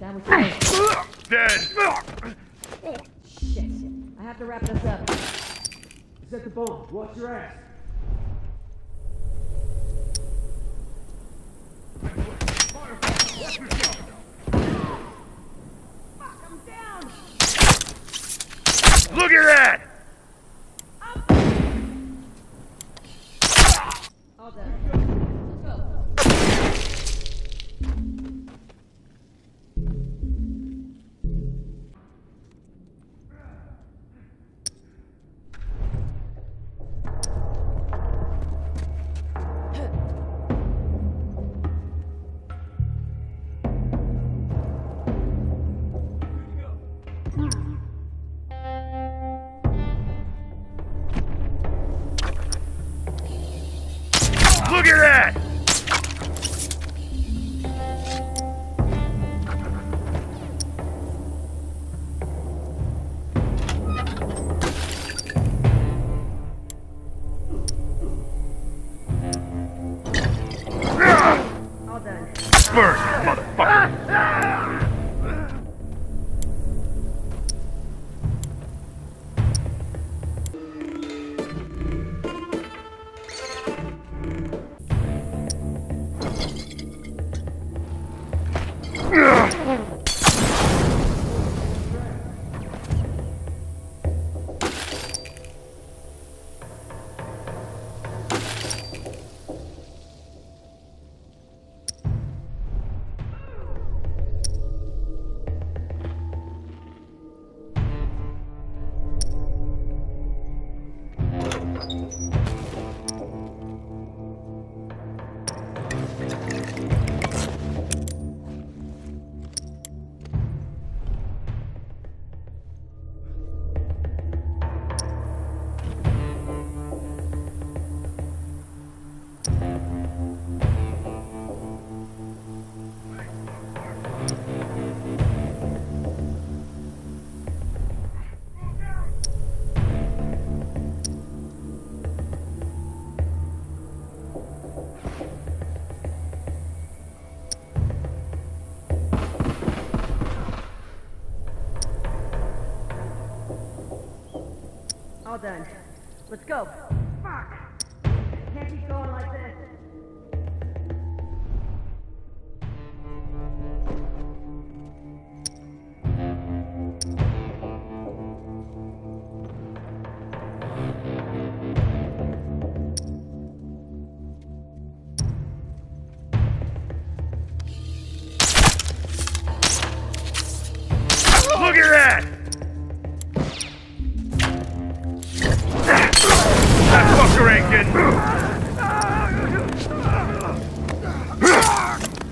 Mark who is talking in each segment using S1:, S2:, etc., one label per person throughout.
S1: Down with your
S2: Dead.
S1: Shit. I have to wrap this up.
S3: Set the bomb. Watch your ass.
S2: Look at that! Look at that!
S1: All done.
S2: Burn, motherfucker!
S1: Done. Let's go.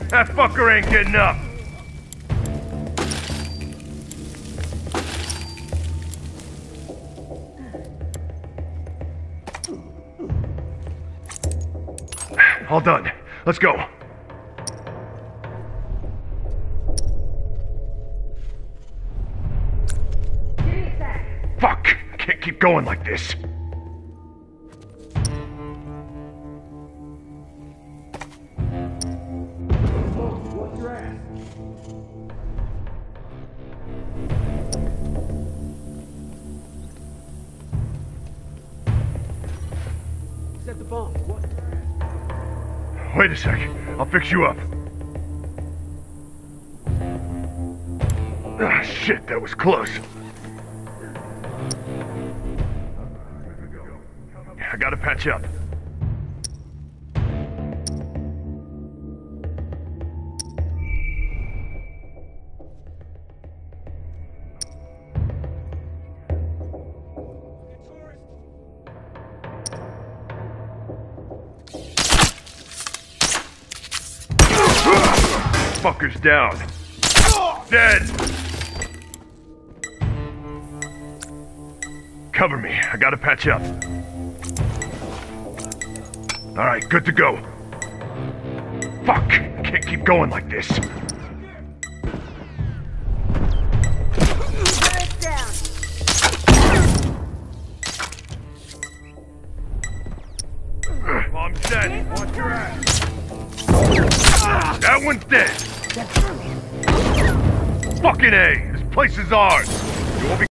S2: That fucker ain't getting up! All done. Let's go. Fuck! Can't keep going like this. Wait a sec. I'll fix you up. Ah, shit, that was close. I gotta patch up. Fucker's down. Dead. Cover me. I gotta patch up. All right, good to go. Fuck! Can't keep going like this. That one's dead. Fucking A! This place is ours! You won't be